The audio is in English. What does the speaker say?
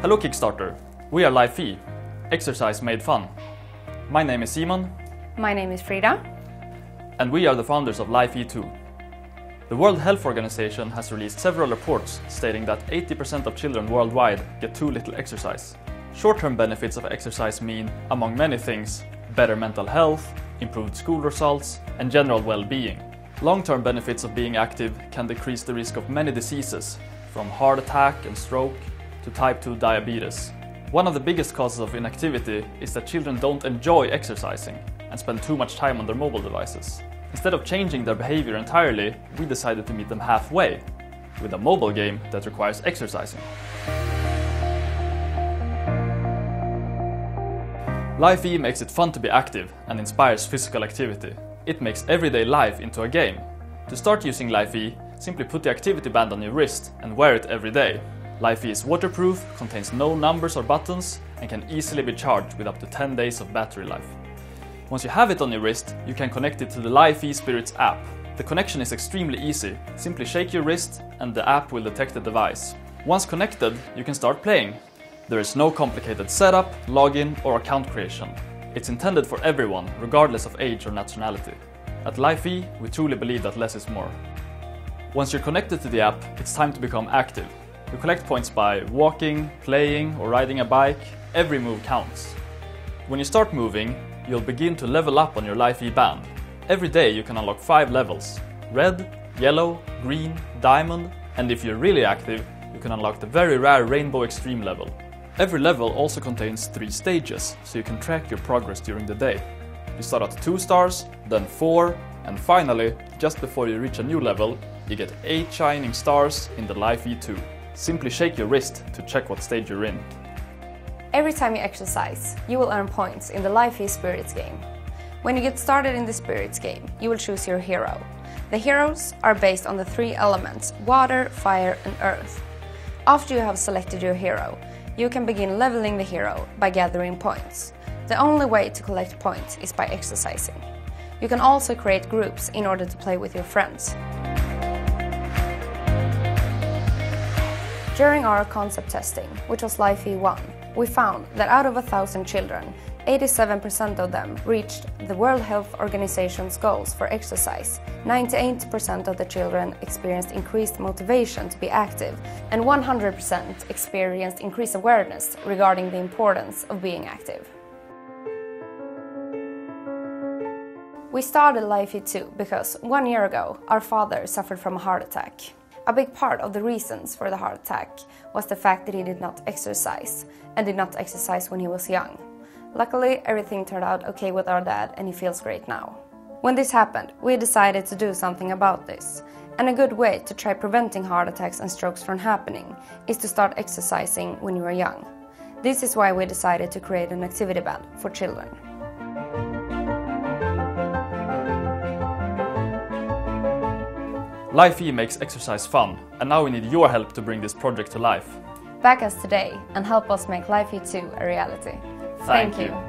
Hello Kickstarter! We are LifeE, exercise made fun. My name is Simon. My name is Frida. And we are the founders of Life E2. The World Health Organization has released several reports stating that 80% of children worldwide get too little exercise. Short-term benefits of exercise mean, among many things, better mental health, improved school results, and general well-being. Long-term benefits of being active can decrease the risk of many diseases, from heart attack and stroke to type 2 diabetes. One of the biggest causes of inactivity is that children don't enjoy exercising and spend too much time on their mobile devices. Instead of changing their behavior entirely, we decided to meet them halfway with a mobile game that requires exercising. LifeE makes it fun to be active and inspires physical activity. It makes everyday life into a game. To start using LifeE, simply put the activity band on your wrist and wear it every day. LifeE is waterproof, contains no numbers or buttons, and can easily be charged with up to 10 days of battery life. Once you have it on your wrist, you can connect it to the LifeE Spirits app. The connection is extremely easy. Simply shake your wrist and the app will detect the device. Once connected, you can start playing. There is no complicated setup, login or account creation. It's intended for everyone, regardless of age or nationality. At LifeE, we truly believe that less is more. Once you're connected to the app, it's time to become active. You collect points by walking, playing or riding a bike. Every move counts. When you start moving, you'll begin to level up on your life e-band. Every day you can unlock 5 levels. Red, yellow, green, diamond and if you're really active, you can unlock the very rare Rainbow Extreme level. Every level also contains 3 stages, so you can track your progress during the day. You start at 2 stars, then 4, and finally, just before you reach a new level, you get 8 shining stars in the LifeE 2. Simply shake your wrist to check what stage you're in. Every time you exercise, you will earn points in the LifeE Spirits game. When you get started in the Spirits game, you will choose your hero. The heroes are based on the three elements water, fire, and earth. After you have selected your hero, you can begin leveling the hero by gathering points. The only way to collect points is by exercising. You can also create groups in order to play with your friends. During our concept testing, which was LifeE 1, we found that out of a thousand children, 87% of them reached the World Health Organization's goals for exercise, 98% of the children experienced increased motivation to be active, and 100% experienced increased awareness regarding the importance of being active. We started LifeE 2 because one year ago our father suffered from a heart attack. A big part of the reasons for the heart attack was the fact that he did not exercise, and did not exercise when he was young. Luckily, everything turned out okay with our dad, and he feels great now. When this happened, we decided to do something about this. And a good way to try preventing heart attacks and strokes from happening is to start exercising when you are young. This is why we decided to create an activity band for children. LifeE makes exercise fun, and now we need your help to bring this project to life. Back us today and help us make LifeE 2 a reality. Thank, Thank you. you.